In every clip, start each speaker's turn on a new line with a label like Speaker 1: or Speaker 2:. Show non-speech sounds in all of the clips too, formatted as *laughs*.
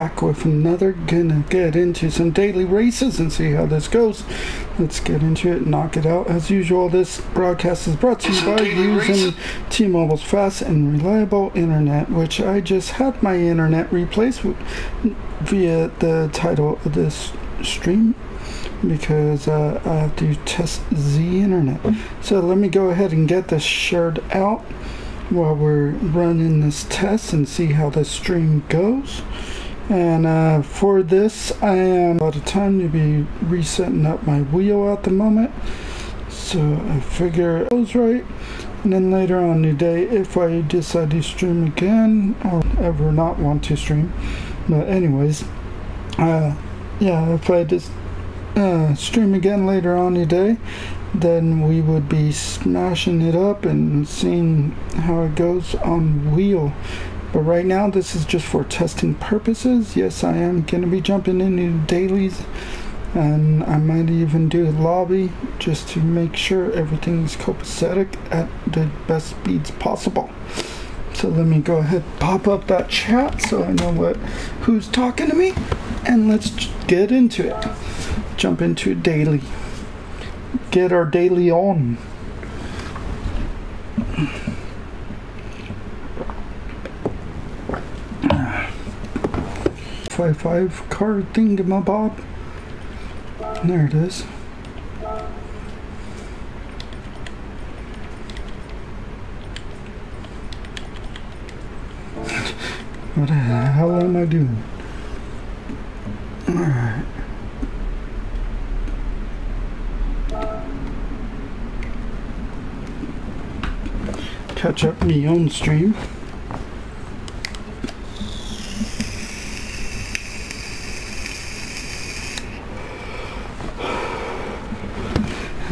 Speaker 1: back with another. Gonna get into some daily races and see how this goes. Let's get into it and knock it out. As usual, this broadcast is brought to you by using T Mobile's fast and reliable internet, which I just had my internet replaced via the title of this stream because uh, I have to test the internet. So let me go ahead and get this shared out while we're running this test and see how the stream goes. And uh, for this, I am out of time to be resetting up my wheel at the moment. So I figure it goes right. And then later on the day, if I decide to stream again or ever not want to stream. But anyways, uh, yeah, if I just uh, stream again later on the day, then we would be smashing it up and seeing how it goes on wheel. But right now, this is just for testing purposes. Yes, I am going to be jumping into dailies, and I might even do a lobby just to make sure everything's copacetic at the best speeds possible. So let me go ahead pop up that chat so I know what who's talking to me, and let's get into it. Jump into daily. Get our daily on. Five five card thingamabob. There it is. *laughs* what the hell am I doing? Alright. Catch up me own stream.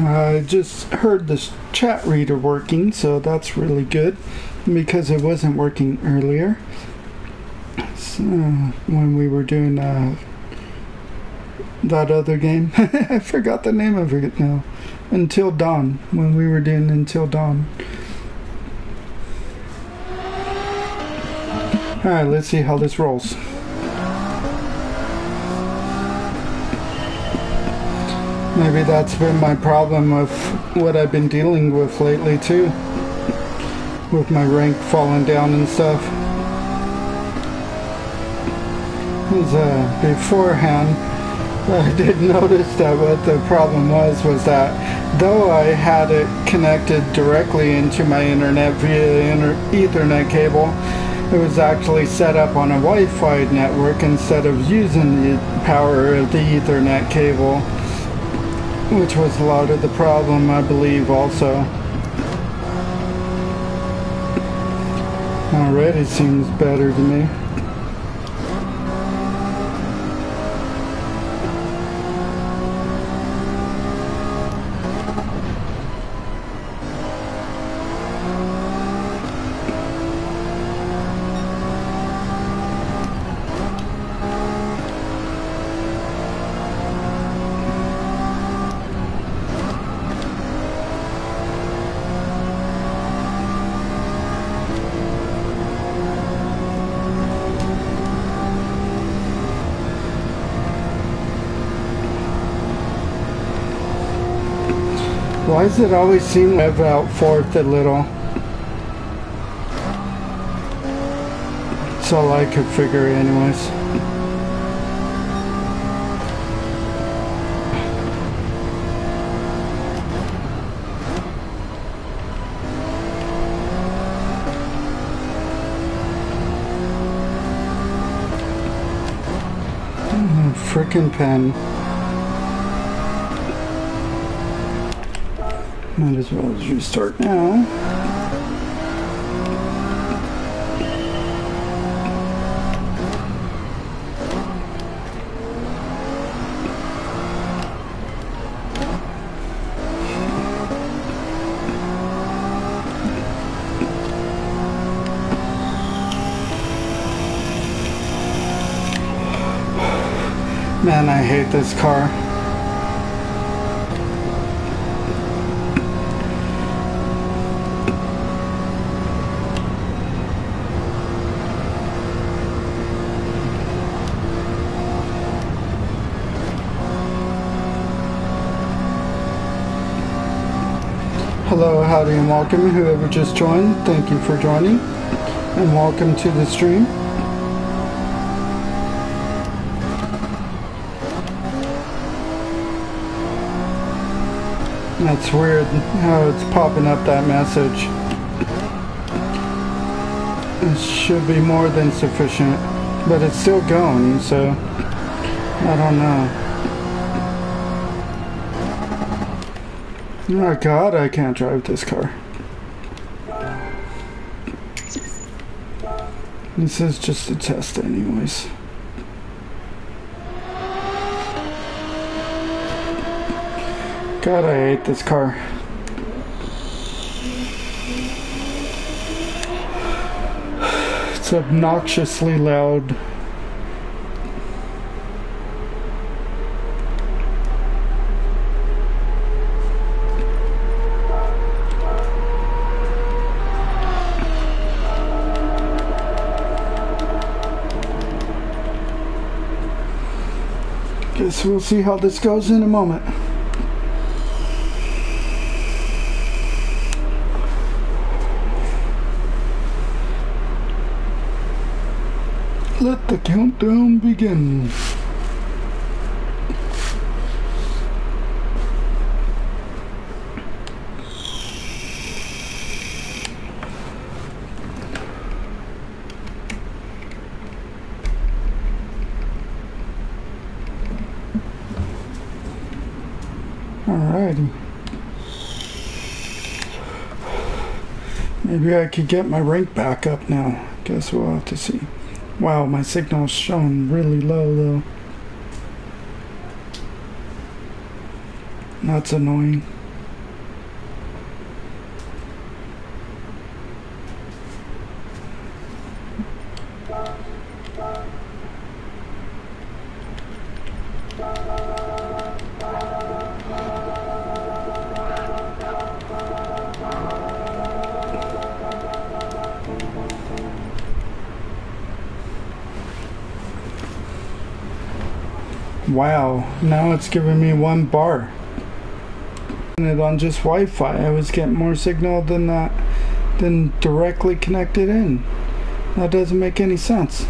Speaker 1: I just heard this chat reader working, so that's really good because it wasn't working earlier. So, when we were doing uh, that other game, *laughs* I forgot the name of it now. Until Dawn, when we were doing Until Dawn. Alright, let's see how this rolls. Maybe that's been my problem with what I've been dealing with lately too. With my rank falling down and stuff. Because uh, beforehand, *laughs* I did notice that what the problem was was that though I had it connected directly into my internet via inter Ethernet cable, it was actually set up on a Wi-Fi network instead of using the power of the Ethernet cable which was a lot of the problem, I believe, also. Already seems better to me. Why does it always seem to have out fourth a little? That's all I could figure anyways. Hmm, frickin' pen. Might as well just restart now. Man, I hate this car. Howdy, and welcome. Whoever just joined, thank you for joining, and welcome to the stream. That's weird how it's popping up that message. It should be more than sufficient, but it's still going, so I don't know. Oh god, I can't drive this car. This is just a test anyways. God, I hate this car. It's obnoxiously loud. Guess we'll see how this goes in a moment. Let the countdown begin. Maybe I could get my rank back up now. Guess we'll have to see. Wow, my signal's showing really low though. That's annoying. Wow, now it's giving me one bar. And it on just Wi-Fi, I was getting more signal than that, than directly connected in. That doesn't make any sense.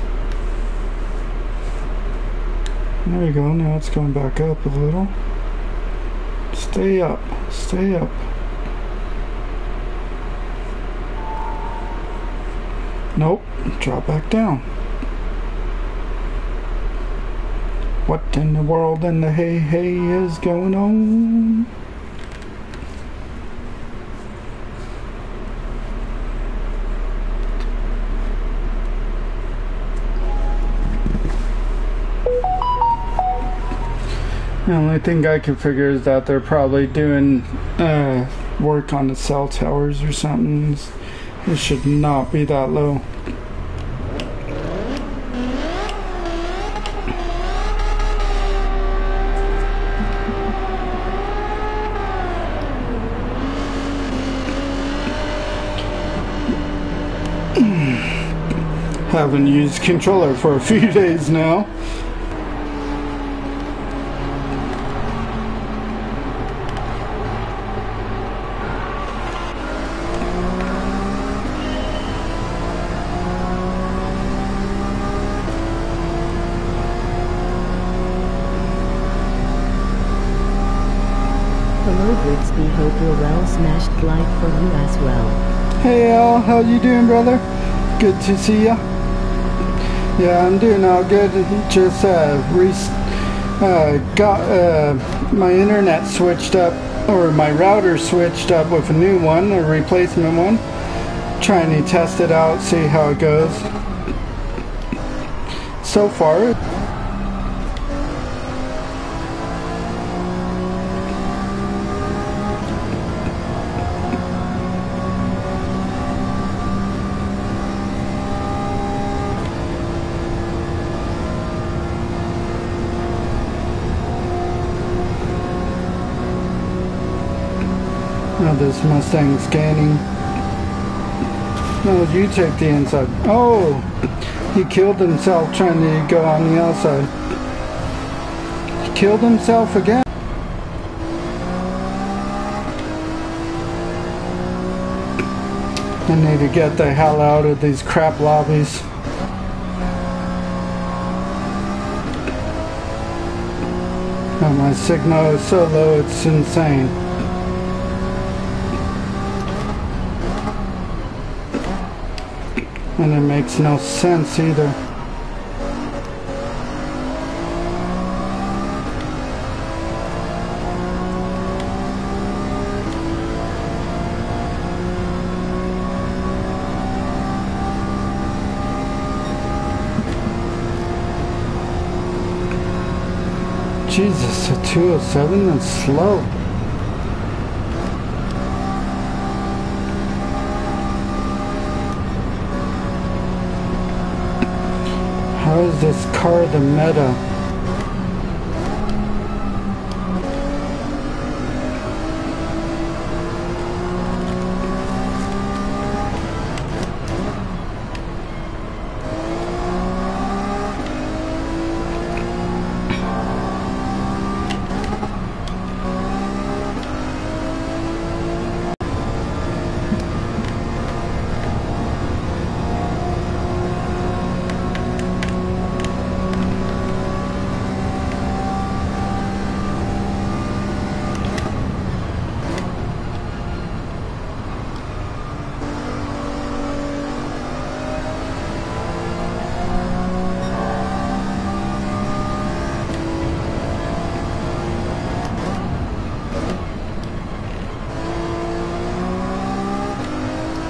Speaker 1: There you go, now it's going back up a little. Stay up, stay up. Nope, drop back down. What in the world in the hey hey is going on? The only thing I can figure is that they're probably doing uh, work on the cell towers or something. It should not be that low. Haven't used controller for a few *laughs* days now.
Speaker 2: Hello Brigsby, hope you're well smashed like for you as well.
Speaker 1: Hey Al, how you doing, brother? Good to see ya. Yeah, I'm doing all good. Just uh, uh got uh, my internet switched up, or my router switched up with a new one, a replacement one. Trying to test it out, see how it goes. So far, this Mustang scanning. No, you take the inside. Oh, he killed himself trying to go on the outside. He killed himself again. I need to get the hell out of these crap lobbies. Oh, my signal is so low, it's insane. And it makes no sense either. Jesus, a 207, and slow. Car the meta?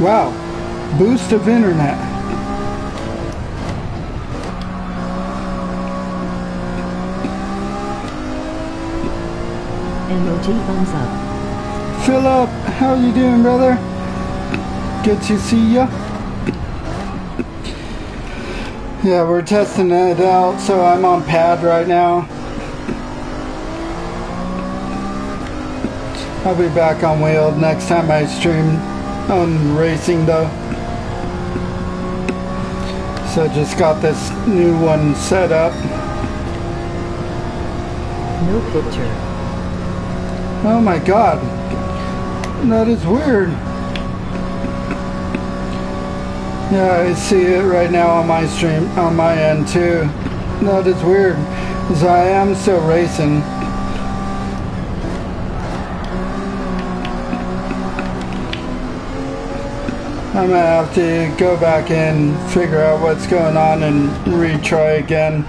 Speaker 1: Wow, boost of internet.
Speaker 2: MOG thumbs up.
Speaker 1: Philip, uh, how you doing, brother? Good to see ya. Yeah, we're testing it out, so I'm on pad right now. I'll be back on wheeled next time I stream on racing though. So just got this new one set up.
Speaker 2: No picture.
Speaker 1: Oh my god. That is weird. Yeah, I see it right now on my stream, on my end too. That is weird. Because I am still racing. I'm gonna have to go back and figure out what's going on and retry again.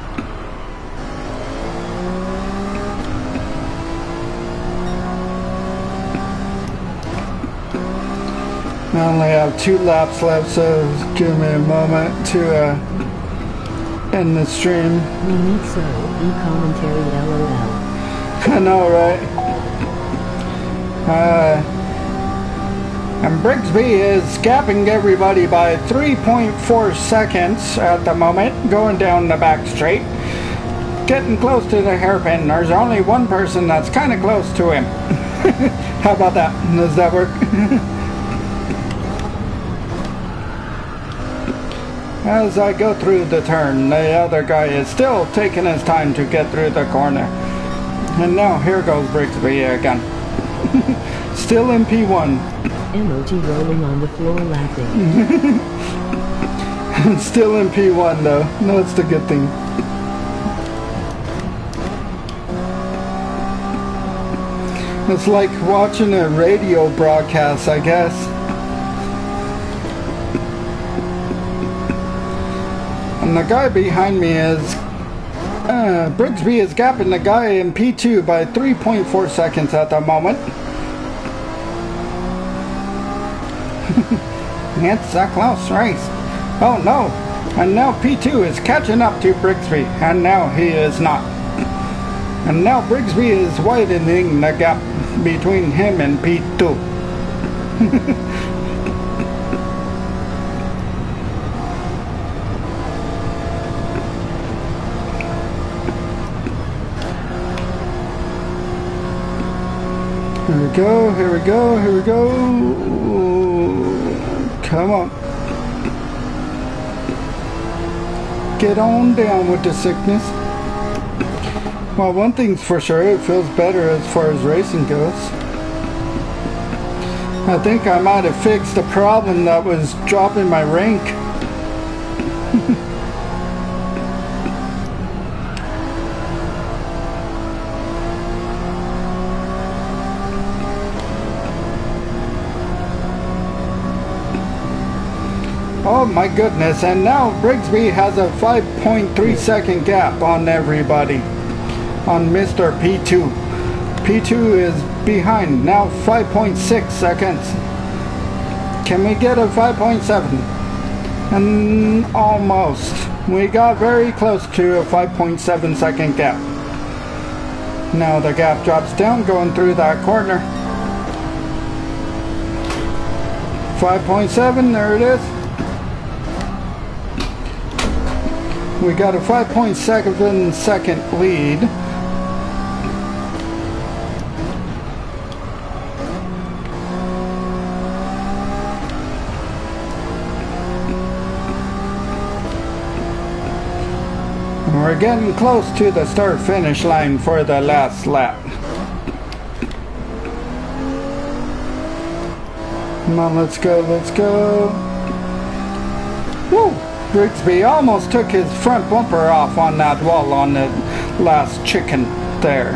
Speaker 1: I only have two laps left, so give me a moment to uh, end the stream.
Speaker 2: We need so e-commentary LOL. *laughs*
Speaker 1: I know, right? Uh, and Brigsby is gapping everybody by 3.4 seconds at the moment, going down the back straight. Getting close to the hairpin. There's only one person that's kind of close to him. *laughs* How about that? Does that work? *laughs* As I go through the turn, the other guy is still taking his time to get through the corner. And now here goes Brigsby again. *laughs* still in P1.
Speaker 2: MOG rolling on the floor laughing. *laughs*
Speaker 1: Still in P1 though. No it's the good thing. It's like watching a radio broadcast, I guess. And the guy behind me is... Uh, Brigsby is gapping the guy in P2 by 3.4 seconds at the moment. It's a close race. Oh no! And now P2 is catching up to Brigsby, and now he is not. *clears throat* And now Brigsby is widening the gap between him and P2. *laughs* Here we go, here we go, here we go. Come on. Get on down with the sickness. Well, one thing's for sure, it feels better as far as racing goes. I think I might have fixed the problem that was dropping my rank. My goodness, and now Brigsby has a 5.3 second gap on everybody. On Mr. P2. P2 is behind, now 5.6 seconds. Can we get a 5.7? And almost. We got very close to a 5.7 second gap. Now the gap drops down going through that corner. 5.7, there it is. We got a 5.7 second lead. We're getting close to the start finish line for the last lap. Come on, let's go, let's go. Brigsby almost took his front bumper off on that wall on the last chicken there.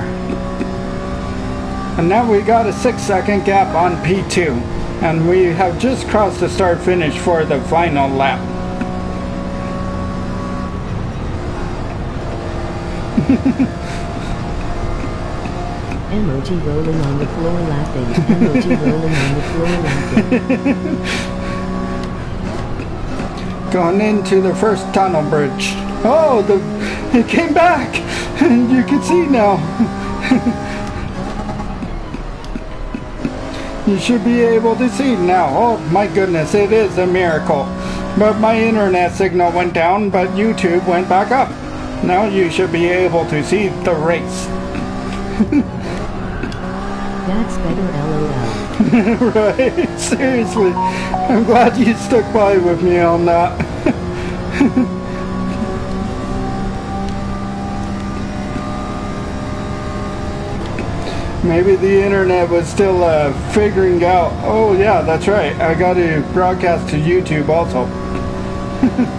Speaker 1: And now we got a six second gap on P2. And we have just crossed the start finish for the final lap. *laughs*
Speaker 2: Emoji rolling on the floor laughing. Emoji rolling on the floor laughing.
Speaker 1: Going into the first tunnel bridge. Oh, the it came back, *laughs* and you can see now. *laughs* you should be able to see now. Oh my goodness, it is a miracle. But my internet signal went down, but YouTube went back up. Now you should be able to see the race. *laughs*
Speaker 2: That's better lol. *laughs*
Speaker 1: right? Seriously. I'm glad you stuck by with me on that. *laughs* Maybe the internet was still uh, figuring out. Oh, yeah, that's right. I got to broadcast to YouTube also. *laughs*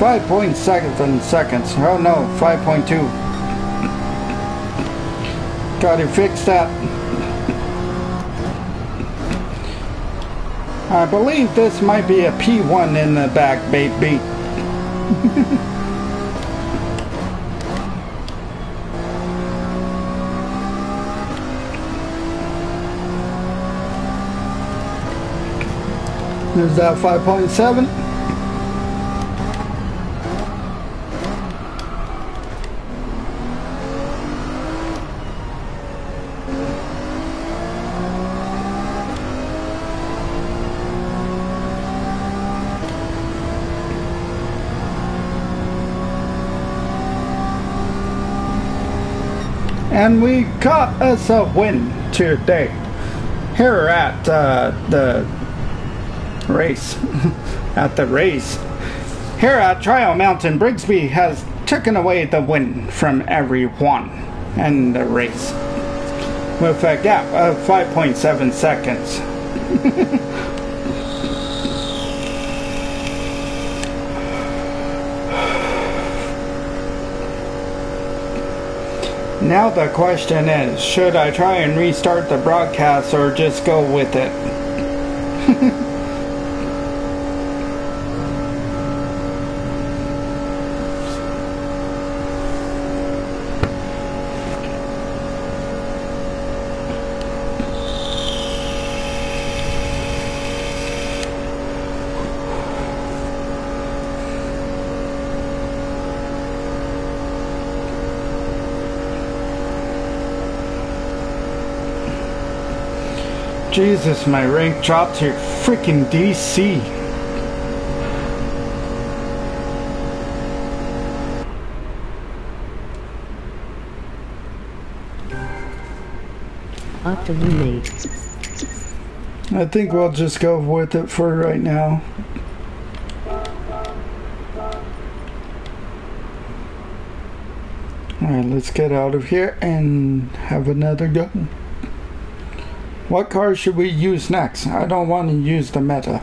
Speaker 1: Five point seven seconds. Oh no, five point two. Got to fix that. I believe this might be a P1 in the back, baby. *laughs* There's that 5.7. and we got us a win today here at uh, the race. *laughs* at the race. Here at Trial Mountain, Brigsby has taken away the win from everyone in the race with a gap of 5.7 seconds. *laughs* Now the question is, should I try and restart the broadcast or just go with it? Jesus, my rank dropped to freaking DC.
Speaker 2: Up to you, mate.
Speaker 1: I think we'll just go with it for right now. Alright, let's get out of here and have another go. What car should we use next? I don't want to use the meta.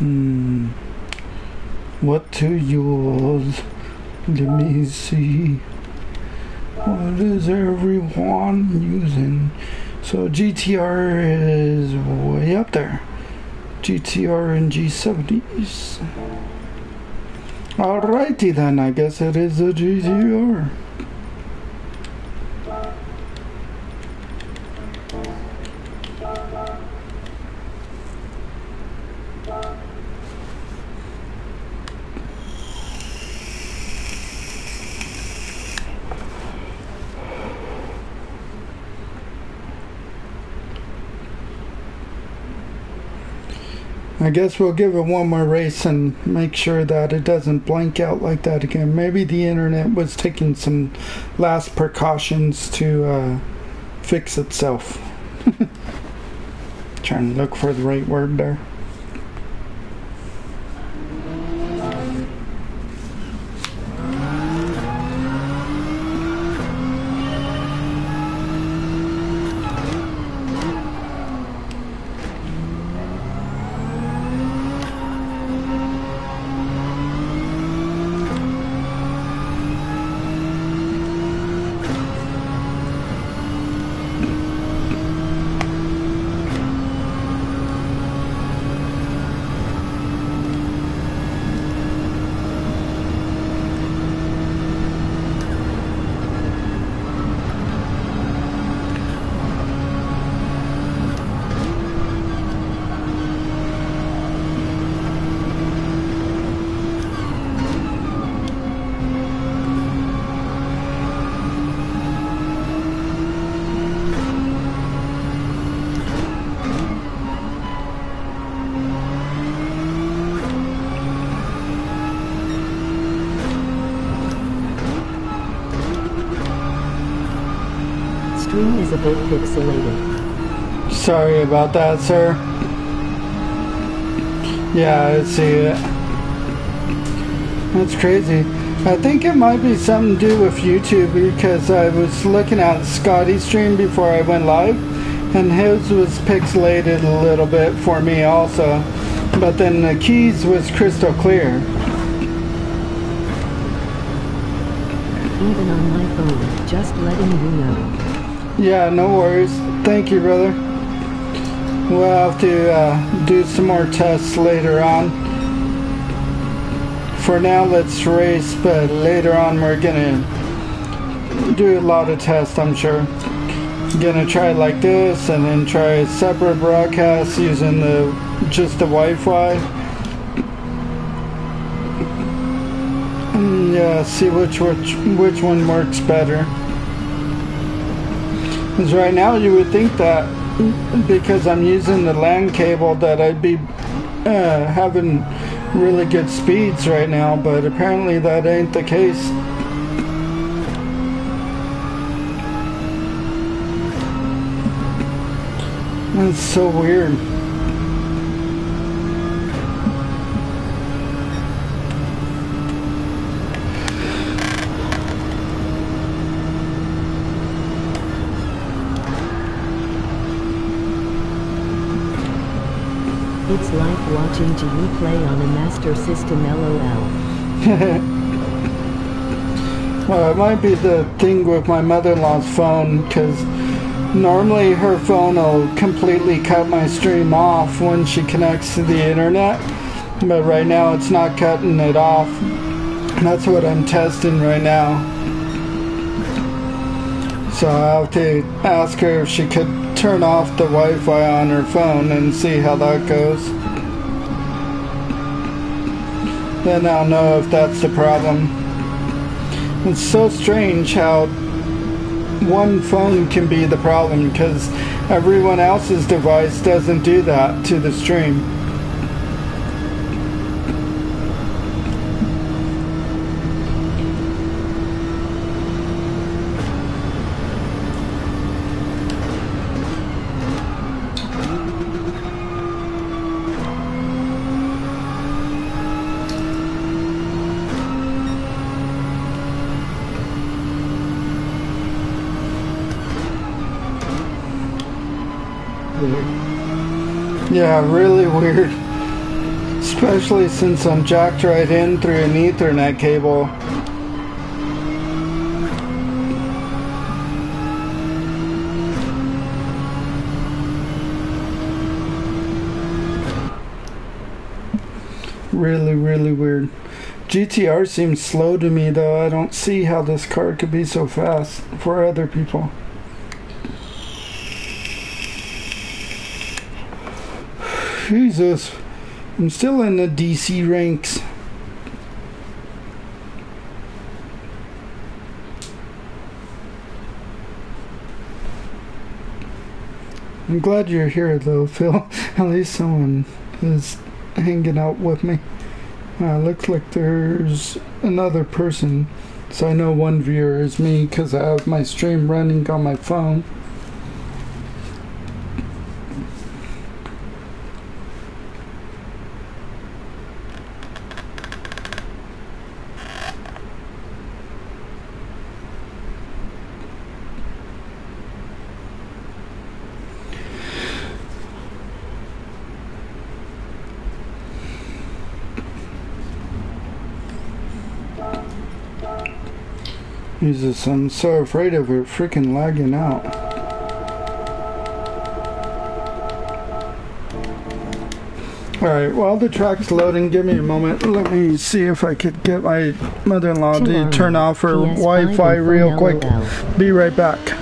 Speaker 1: Hmm. What to use? Let me see. What is everyone using? So GTR is way up there. GTR and G70s. Alrighty then, I guess it is a GTR. I guess we'll give it one more race and make sure that it doesn't blank out like that again. Maybe the internet was taking some last precautions to uh, fix itself. *laughs* Trying to look for the right word there.
Speaker 2: A bit pixelated.
Speaker 1: Sorry about that, sir. Yeah, I see it. That's crazy. I think it might be something to do with YouTube because I was looking at Scotty's stream before I went live, and his was pixelated a little bit for me also. But then the keys was crystal clear.
Speaker 2: Even on my phone, just letting you know.
Speaker 1: Yeah, no worries. Thank you, brother. We'll have to uh, do some more tests later on. For now, let's race, but later on, we're gonna do a lot of tests, I'm sure. Gonna try like this, and then try a separate broadcast using the just the Wi-Fi. And yeah, see which which which one works better. Because right now you would think that because I'm using the LAN cable that I'd be uh, having really good speeds right now, but apparently that ain't the case. That's so weird.
Speaker 2: It's like watching GU play on a Master System LOL. *laughs*
Speaker 1: Well, it might be the thing with my mother-in-law's phone because normally her phone will completely cut my stream off when she connects to the internet, but right now it's not cutting it off. That's what I'm testing right now. So I'll have to ask her if she could turn off the Wi-Fi on her phone and see how that goes. Then I'll know if that's the problem. It's so strange how one phone can be the problem because everyone else's device doesn't do that to the stream. Yeah, really weird. Especially since I'm jacked right in through an Ethernet cable. Really, really weird. GTR seems slow to me though. I don't see how this card could be so fast for other people. Jesus. I'm still in the DC ranks. I'm glad you're here though, *laughs* Phil. At least someone is hanging out with me. Uh, looks like there's another person. So I know one viewer is me because I have my stream running on my phone. Jesus, I'm so afraid of it freaking lagging out. Alright, while the track's loading, give me a moment. Let me see if I could get my mother-in-law to turn off her Wi-Fi real quick. Be right back.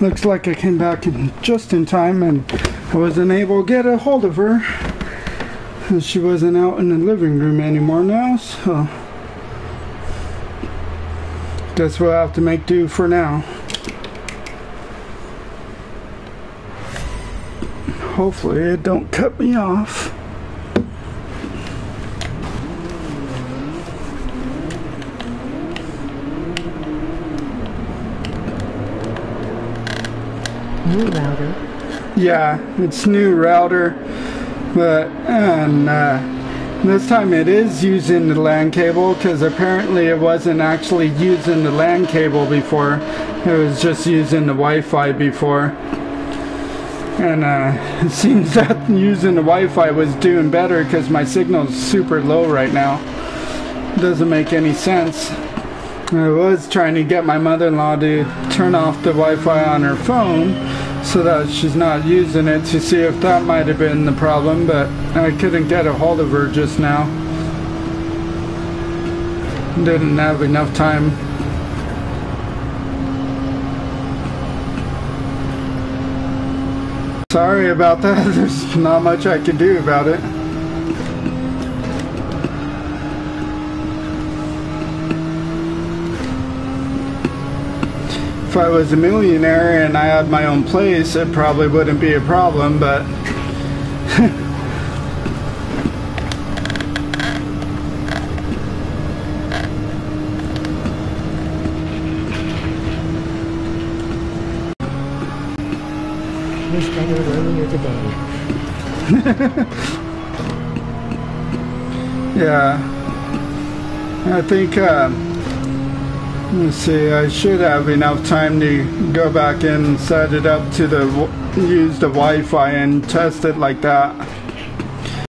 Speaker 1: Looks like I came back in just in time and I wasn't able to get a hold of her. She wasn't out in the living room anymore now, so guess we'll have to make do for now. Hopefully it don't cut me off.
Speaker 2: New router.
Speaker 1: Yeah, it's new router, but and uh, this time it is using the LAN cable because apparently it wasn't actually using the LAN cable before. It was just using the Wi-Fi before, and uh, *laughs* it seems that using the Wi-Fi was doing better because my signal's super low right now. Doesn't make any sense. I was trying to get my mother-in-law to turn off the Wi-Fi on her phone so that she's not using it to see if that might have been the problem, but I couldn't get a hold of her just now. Didn't have enough time. Sorry about that. *laughs* There's not much I can do about it. If I was a millionaire and I had my own place, it probably wouldn't be a problem, but *laughs* yeah. I think, uh, let's see, I should have enough time to go back and set it up to the, use the Wi Fi and test it like that.